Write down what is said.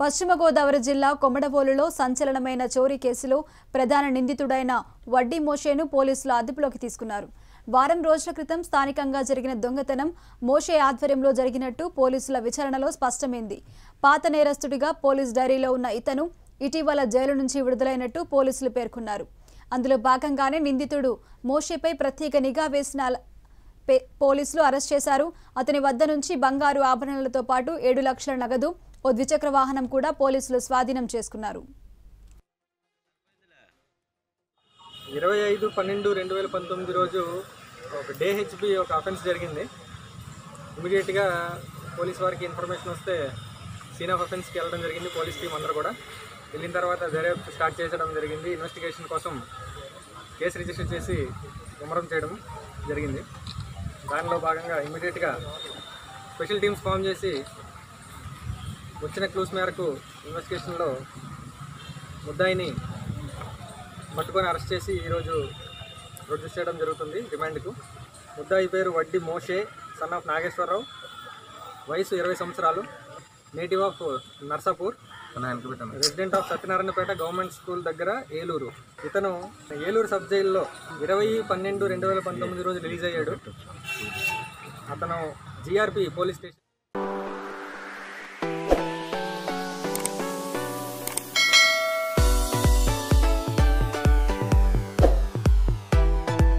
పశ్చిమ గోదావరి జిల్లా కొమడవోలులో సంచలనమైన చోరీ కేసులో ప్రధాన నిందితుడైన వడ్డీ మోషేను పోలీసులు అదుపులోకి తీసుకున్నారు. వారం రోజుల క్రితం స్థానికంగా జరిగిన దొంగతనం మోషే ఆధ్వర్యంలో జరిగినట్టు పోలీసుల విచారణలో స్పష్టమైంది. పాత నేరస్తుడిగా పోలీస్ డైరీలో ఉన్న ఇతను ఇటీవల జైలు నుంచి విడుదలైనట్టు పోలీసులు పేర్కొన్నారు. అందులో భాగంగానే నిందితుడు మోషేపై ప్రత్యేక నిఘా వేసిన పే- పోలీసులు అరెస్ట్ చేశారు. అతని వద్ద నుంచి బంగారు ఆభరణాలతో పాటు ఏడు లక్షల నగదు ఓ ద్విచక్ర వాహనం కూడా పోలీసులు స్వాధీనం చేసుకున్నారు. ఇరవై ఐదు పన్నెండు రెండు వేల పంతొమ్మిది రోజు ఒక డే హెచ్పి ఒక అఫెన్స్ జరిగింది. ఇమీడియట్గా పోలీస్ వారికి ఇన్ఫర్మేషన్ వస్తే సీన్ ఆఫ్ అఫెన్స్కి వెళ్ళడం జరిగింది పోలీస్ టీం అందరూ కూడా. వెళ్ళిన తర్వాత దర్యాప్తు స్టార్ట్ చేయడం జరిగింది. ఇన్వెస్టిగేషన్ కోసం కేసు రిజిస్టర్ చేసి ముమ్మరం చేయడం జరిగింది. దానిలో భాగంగా ఇమీడియట్గా స్పెషల్ టీమ్స్ ఫామ్ చేసి వచ్చిన క్లూస్ మేరకు ఇన్వెస్టిగేషన్లో ముద్దాయిని పట్టుకొని అరెస్ట్ చేసి ఈరోజు రుజువు చేయడం జరుగుతుంది రిమాండ్కు ముద్దాయి పేరు వడ్డీ మోషే సన్ ఆఫ్ నాగేశ్వరరావు. వయసు ఇరవై సంవత్సరాలు. Native of Narsapur. Resident of Satyanarayanapeta government school దగ్గర ఏలూరు. ఇతను ఏలూరు సబ్ జైల్లో ఇరవై పన్నెండు రెండు వేల పంతొమ్మిది రోజు రిలీజ్ అయ్యాడు. అతను జీఆర్పి పోలీస్ స్టేషన్